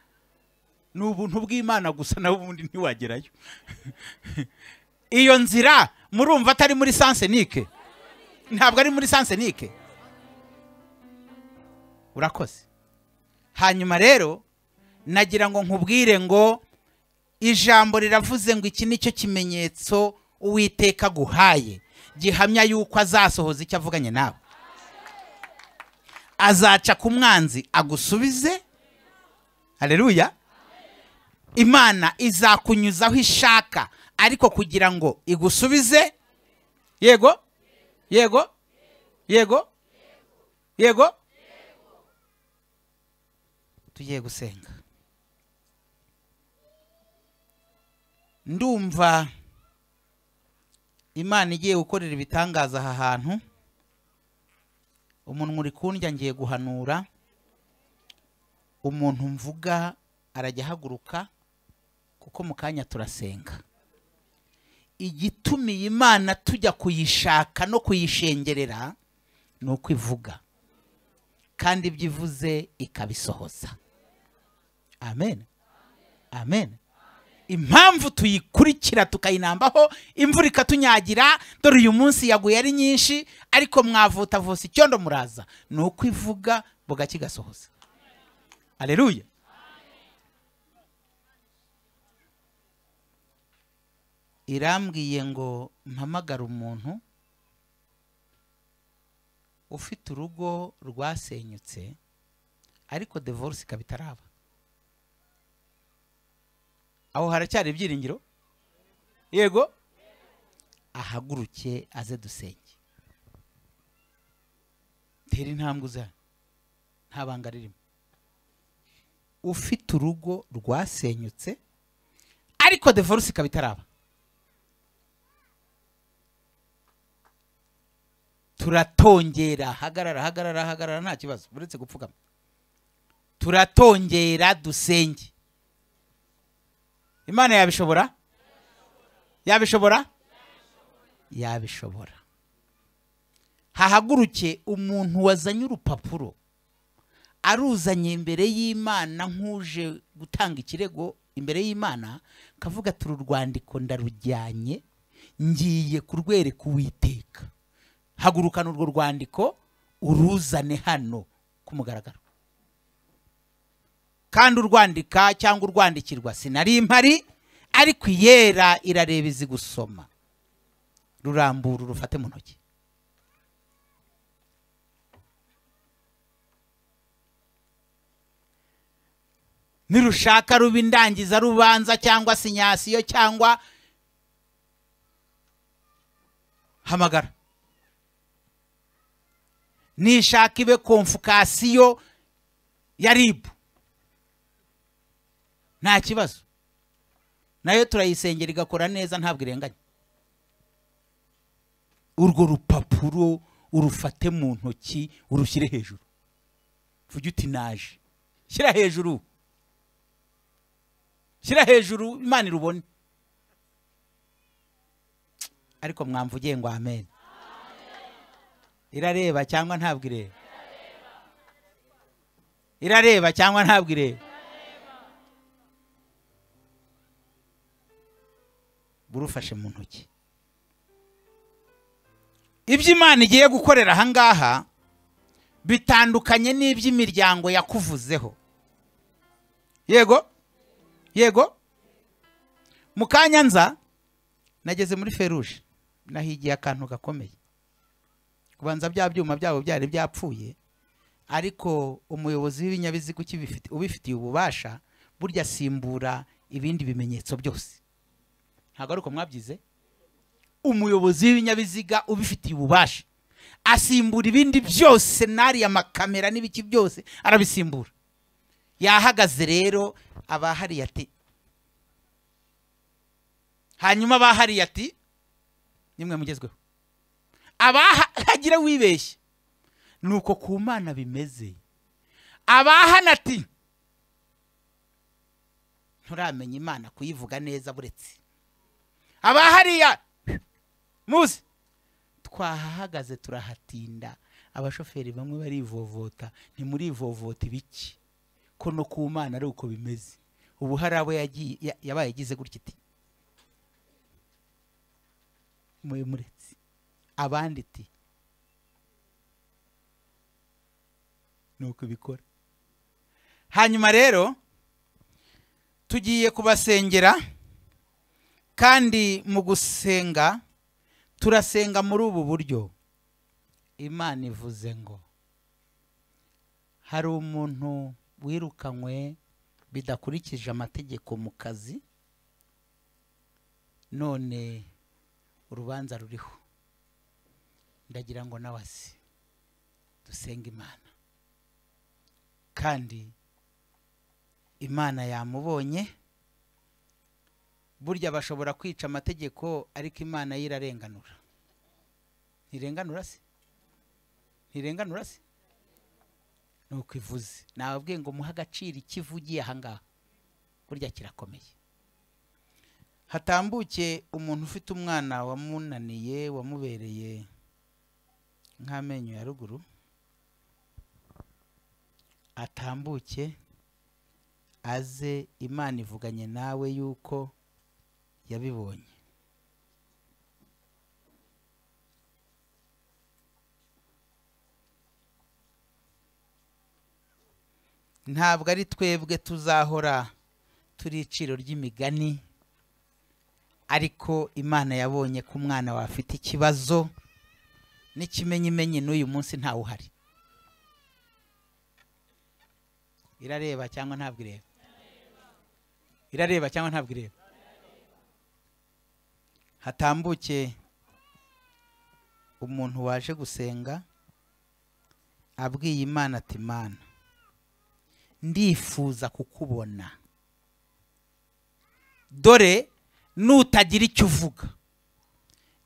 Ni ubuntu bw'imana gusa nawe ubundi ntiwagerayo. (laughs) Iyo nzira murumva atari muri sansenike ntabwo ari muri sansenike urakoze. Hanyuma rero nagira ngo nkubwire ngo ijambo riravuze ngo iki ni cyo kimenyetso uwiteka aguhaye. Gihamya yuko azasohoza icyo avuganye nawe. Azaca ku mwanzi agusubize. Hareruya imana izakunyuza aho ishaka ariko kugira ngo igusubize. Yego. Yego. Yego. Yego. Tugiye gusenga. Ndumva imana igiye gukorera ibitangaza aha hantu. Umuntu uri kundya ngiye guhanura. Umuntu mvuga arajya ahaguruka kuko mu kanya turasenga. Igitumiye imana tujya kuyishaka no kuyishengerera ni uko ivuga. Kandi ibyo ivuze ikabisohoza. Amen. Amen. Impamvu tuyikurikira tukayinambaho imvura ikatunyagira dore uyu munsi yaguye ari nyinshi ariko mwavutavuza icyondo muraza ni uko ivuga bugacya igasohoza. Aleluya irambwiye ngo mpamagare umuntu ufite urugo rwasenyutse ariko divorce ikaba itaraba. Aho haracyari ibyiringiro? Yego. Ahaguruke aze dusenge. Tera intambwe uza. Nta banga ririmo. Ufite urugo rwasenyutse ariko divorce ikaba itaraba. Turatongera. Hagarara hagarara hagarara. Nta kibazo. Uretse gupfukama turatongera dusenge. Imana yabishobora? Yabishobora? Yabishobora. Hahaguruke umuntu wazanye urupapuro aruzanye imbere y'imana nk'uje gutanga ikirego imbere y'imana kavuga ati uru rwandiko ndarujyanye ngiye kurwereka uwiteka. Hagurukana urwo rwandiko uruzane hano ku mugaragaro. Kandi urwandika cyangwa urwandikirwa sinari impari ariko iyera irareba izi gusoma. Rurambura urufate mu ntoki. Nirushaka ruba indangiza rubanza cyangwa sinyasiyo cyangwa hamagara. Nishaka ibe komfukasiyo ya ribu nta kibazo. Nayo turayisengera igakora neza ntabwo irenganya. Urwo rupapuro urufate mu ntoki urushyire hejuru. Vuge uti naje. Shyira hejuru. Shyira hejuru imana irubone. Ariko mwamvugiye ngo amen. Irareba cyangwa ntabwo ireba? Irareba cyangwa ntabwo ireba? Burufashe mu ntoki. Ibyo imana igiye gukorera aha ngaha bitandukanye n'iby'imiryango yakuvuzeho. Yego? Yego? Mu kanya nza nageze muri feruje nahigiye akantu gakomeye. Kubanza bya byuma byabo byari byapfuye ariko umuyobozi w'ibinyabiziga ubifitiye ububasha burya asimbura ibindi bimenyetso byose. Ntabwo ari uko mwabyize. Umuyobozi w'ibinyabiziga ubifitiye ububasha. Asimbura ibindi byose n'ariya makamera n'ibiki byose arabisimbura. Yahagaze rero abahariye ati. Hanyuma abahariye ati nimwe mugezweho. Abahagira wibeshye. Ni uko ku mana bimeze. Abahana ati nturamenya imana kuyivuga neza buretse. Abahariya muzi. Twahahagaze turahatinda. Abashoferi bamwe barivovota. Ntimurivovota ibiki? Ko no ku mana ari uko bimeze. Ubu hari abo yabaye agize gutya iti muretse. Abandi iti ni uko bikora hanyuma rero tugiye kubasengera. Kandi mu gusenga turasenga muri ubu buryo. Imana ivuze ngo hari umuntu wirukanywe bidakurikije amategeko mu kazi none urubanza ruriho. Ndagira ngo nawe azi dusenge imana. Kandi imana yamubonye burya bashobora kwica amategeko ariko imana yo irarenganura ntirenganura se? Ntirenganura se? Ni uko ivuze. Nababwiye ngo muhe agaciro ikivugiye ahangaha burya kirakomeye. Hatambuke umuntu ufite umwana wamunaniye wamubereye nk'amenyo ya ruguru. Atambuke aze imana ivuganye nawe yuko yabibonye. Ntabwo ari twebwe tuzahora turi iciro ry'imigani ariko imana yabonye ko umwana wawe afite ikibazo n'ikimenyimenyi n'uyu munsi ntawe uhari irareba cyangwa ntabwo ireba? Irareba cyangwa ntabwo ireba? Hatambuke umuntu waje gusenga abwiye imana ati mana ndifuza kukubona. Dore nutagira icyo uvuga.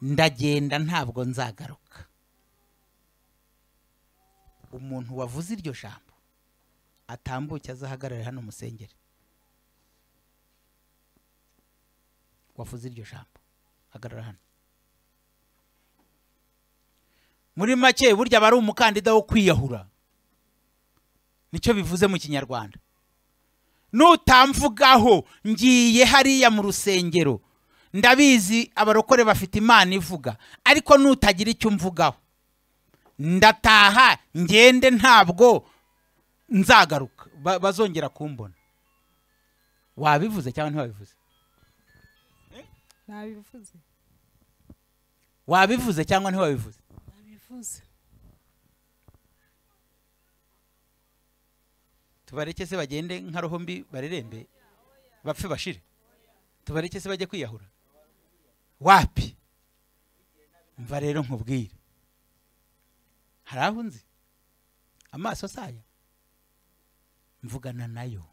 Ndagenda ntabwo nzagaruka. Umuntu wavuze iryo jambo atambuke azahagarare hano musengere. Wavuze iryo jambo. Hagarara hano. Muri make burya aba ari umukandida wo kwiyahura. Nicyo bivuze mu kinyarwanda. Nutamvugaho ngiye hariya mu rusengero. Ndabizi abarokore bafite imana ivuga ariko nutagira icyo umvugaho ndataha ngende ntabwo nzagaruka. Ba- bazongera kumbona. Wabivuze cyangwa ntiwabivuze? Nabivuze. Wabivuze cyangwa ntiwabivuze? Nabivuze. Tubareke se bagende nka roho mbi barerembe bapfe bashire. Tubareke se bajye kwiyahura. Wapi? Mva rero nkubwire. Hari aho nzi? Amaso saya mvugana na yo.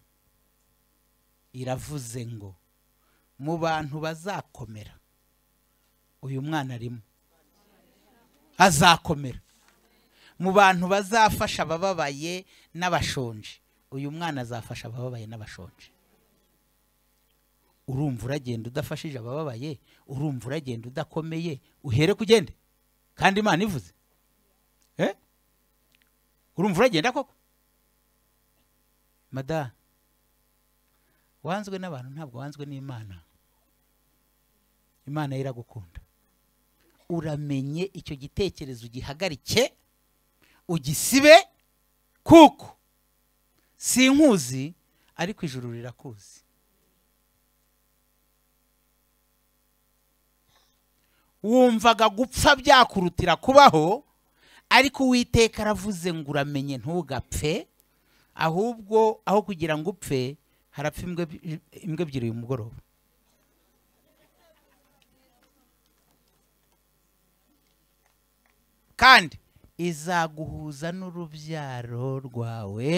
Iravuze ngo mu bantu bazakomera. Uyu mwana arimo. Azakomera. Mu bantu bazafasha abababaye n'abashonje. Uyu mwana azafasha abababaye n'abashonje. Urumva uragenda udafashije abababaye urumva uragenda udakomeye uhere kugende. Kandi imana ivuze. Urumva uragenda koko? Mada wanzwe n'abantu ntabwo wanzwe n'imana. Imana yo iragukunda. Uramenye icyo gitekerezo ugihagarike ugisibe kuko sinkuzi ariko ijuru rirakuzi. Wumvaga gupfa byakurutira kubaho ariko uwiteka aravuze ngo uramenye ntugapfe ahubwo aho kugira ngo upfe harapfa imbwa ebyiri uyu mugoroba. Kandi izaguhuza n'urubyaro rwawe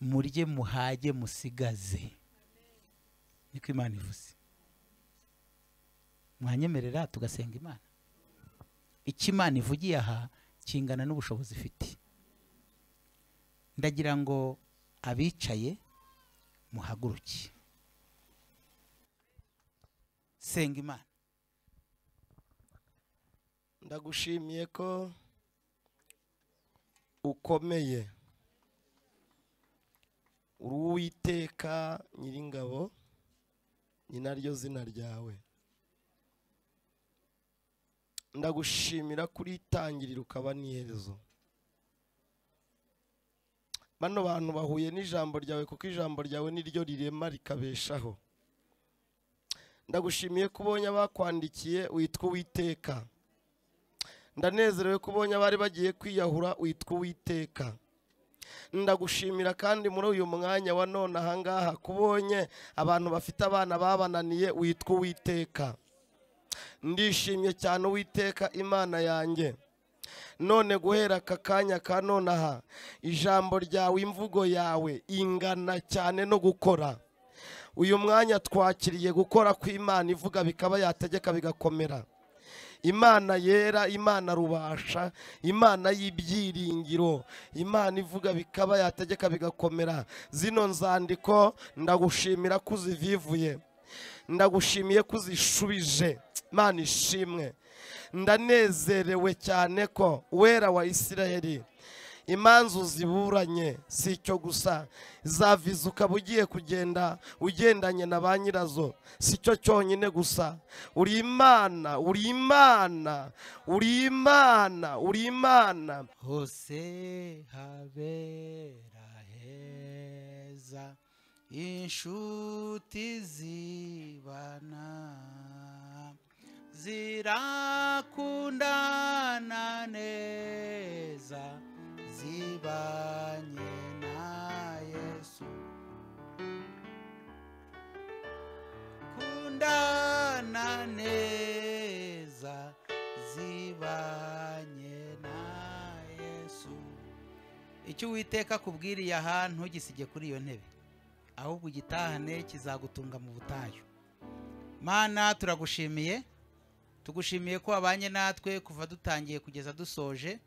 murye muhage musigaze. Niko imana ivuze. Mwanyemerera tugasenga imana. Icyo imana ivugiye aha kingana n'ubushobozi ifite. Ndagira ngo abicaye muhaguruke. Senga imana. Ndagushimiye ko ukomeye. Uri uwiteka nyiringabo ni naryo zina ryawe. Ndagushimira kuri itangiriro ukaba n'iherezo. Bano bantu bahuye n'ijambo ryawe kuko ijambo ryawe niryo rirema rikabeshaho. Ndagushimiye ko ubonye abakwandikiye witwa uwiteka. Ndanezerewe ko ubonye abari bagiye kwiyahura witwa uwiteka. Ndagushimira kandi muri uyu mwanya wa none ahangaha kubonye abantu bafite abana babananiye witwa uwiteka. Ndishimye cyane uwiteka imana yanjye. None guhera aka kanya ka none aha ijambo ryawe imvugo yawe ingana cyane no gukora. Uyu mwanya twakiriye gukora kw'imana ivuga bikaba yategeka bigakomera. Imana yera imana rubasha imana y'ibyiringiro. Imana ivuga bikaba yategeka bigakomera. Zino nzandiko ndagushimira ko uzivivuye. Ndagushimiye ko uzishubije. Imana ishimwe. Ndanezerewe cyane ko wera wa isiraheli imanza uziburanye si icyo gusa. Zaviza ukaba ugiye kugenda ugendanye na ba nyirazo si cyo cyonyine gusa. Uri imana uri imana uri imana uri imana. Hose habera heza inshuti zibana. Zirakundana neza zibanye na yesu. Kundana neza zibanye na yesu. Icyo uwiteka akubwiriye aha ntugisige kuri iyo ntebe. Ahubwo ugitahane kizagutunga mu butayu. Mana turagushimiye. Tugushimiye ko wabanye natwe kuva dutangiye kugeza dusoje.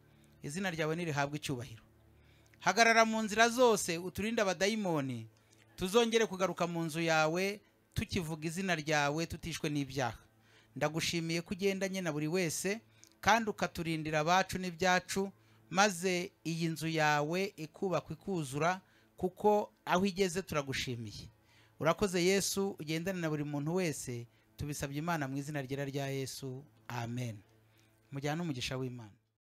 Izina ryawe nirihabwe icyubahiro. Hagarara mu nzira zose uturinde abadayimoni tuzongere kugaruka mu nzu yawe tukivuga izina ryawe tutishwe n'ibyaha. Ndagushimiye ko ugendanye na buri wese kandi ukaturindira abacu n'ibyacu maze iyi nzu yawe ikubakwa ikuzura kuko aho igeze turagushimiye. Urakoze yesu ugendane na buri muntu wese tubisabye imana mu izina ryera rya yesu. Amen. Mujyane umugisha w'imana.